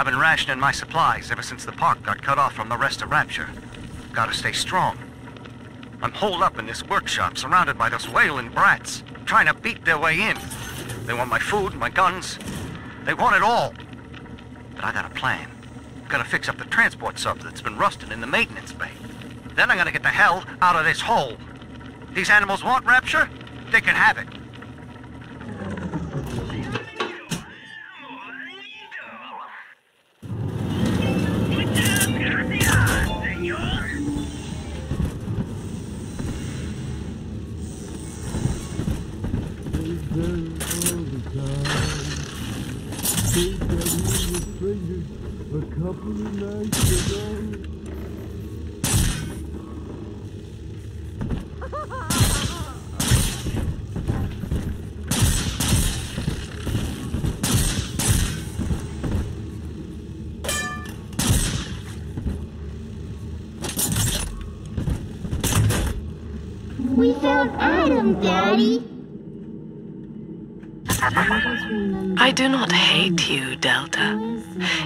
I've been rationing my supplies ever since the park got cut off from the rest of Rapture. Gotta stay strong. I'm holed up in this workshop, surrounded by those wailing brats, trying to beat their way in. They want my food, my guns. They want it all. But I got a plan. Gotta fix up the transport sub that's been rusting in the maintenance bay. Then I'm gonna get the hell out of this hole. These animals want Rapture? They can have it. A couple of nights ago. We found Adam, Daddy. I do not hate you, Delta.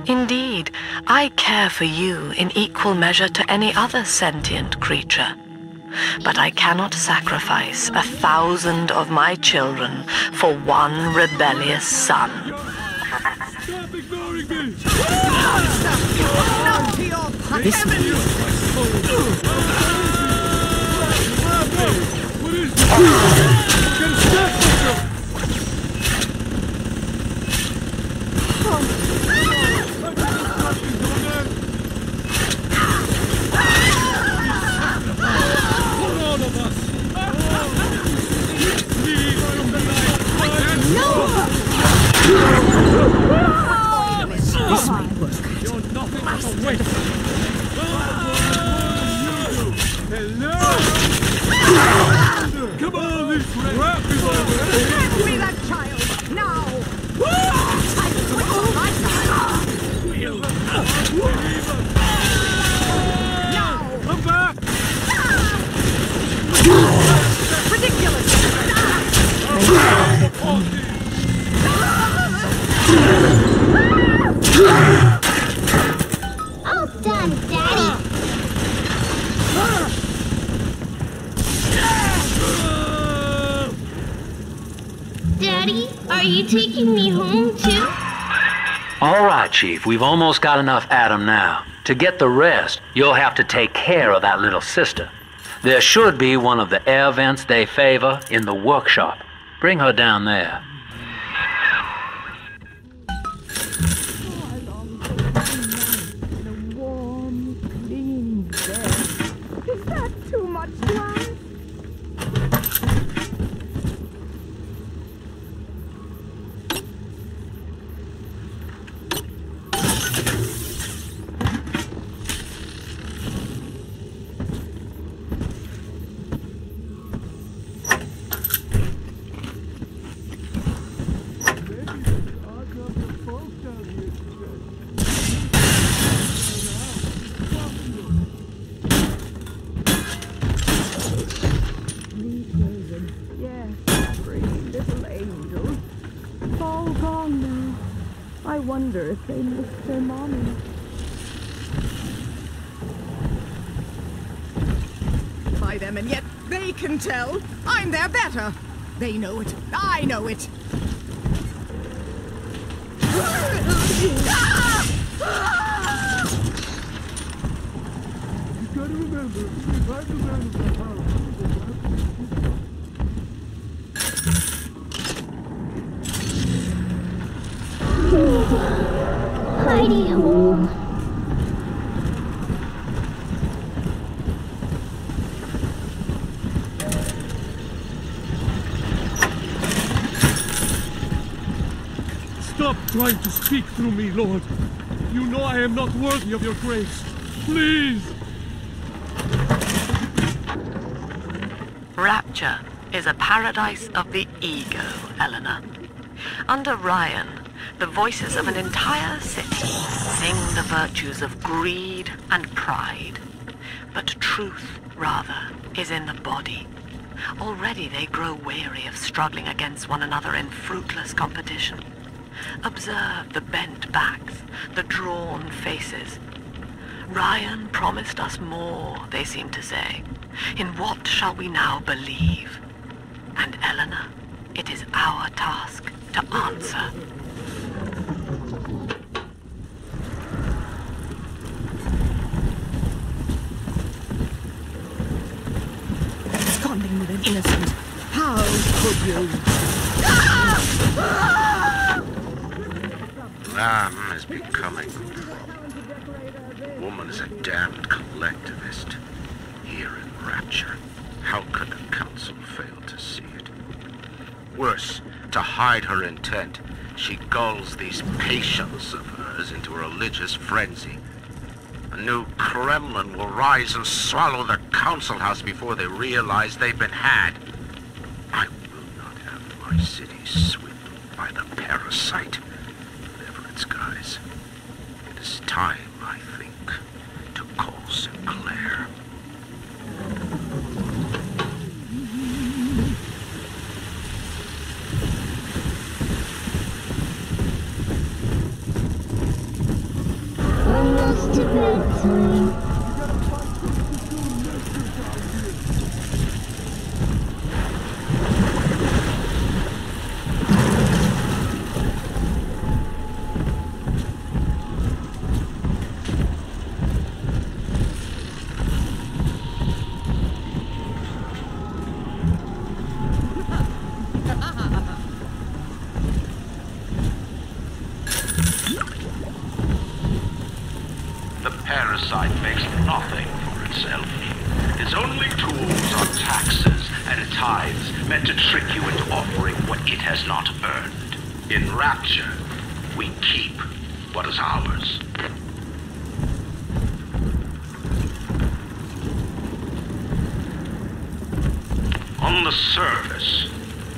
Indeed, I care for you in equal measure to any other sentient creature. But I cannot sacrifice a thousand of my children for one rebellious son. Stop ignoring me! This What is this? Get a step picture! All of us! This might work. You're nothing but a waste! Hello! Come you taking me home too? All right, Chief, we've almost got enough Adam now. To get the rest, you'll have to take care of that little sister. There should be one of the air vents they favor in the workshop. Bring her down there. In a warm, clean bed. Is that too much to Yes, pretty little angels. It's all gone now. I wonder if they miss their mommy. By them, and yet they can tell. I'm their better. They know it. I know it. You gotta remember, if I remember the house, Stop trying to speak through me, Lord. You know I am not worthy of your grace. Please! Rapture is a paradise of the ego, Eleanor. Under Ryan, the voices of an entire city sing the virtues of greed and pride. But truth, rather, is in the body. Already they grow weary of struggling against one another in fruitless competition. Observe the bent backs, the drawn faces. Ryan promised us more, they seem to say. In what shall we now believe? And Eleanor, it is our task to answer. Absconding with an innocent. How Lamb is becoming problem. Woman is a damned collectivist. Here in Rapture, how could the Council fail to see it? Worse, to hide her intent, she gulls these patients of hers into a religious frenzy. A new Kremlin will rise and swallow the Council House before they realize they've been had. I will not have my city swindled the parasite, whatever its guise. It is time, I think, to call Sinclair. Almost The parasite makes nothing for itself. Its only tools are taxes and tithes meant to trick you into offering what it has not earned. In Rapture, we keep what is ours. On the surface,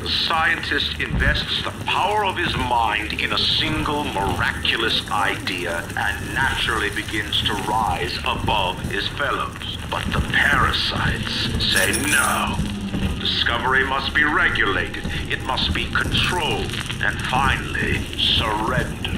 the scientist invests the power of his mind in a single miraculous idea and naturally begins to rise above his fellows. But the parasites say no. Discovery must be regulated, it must be controlled, and finally, surrendered.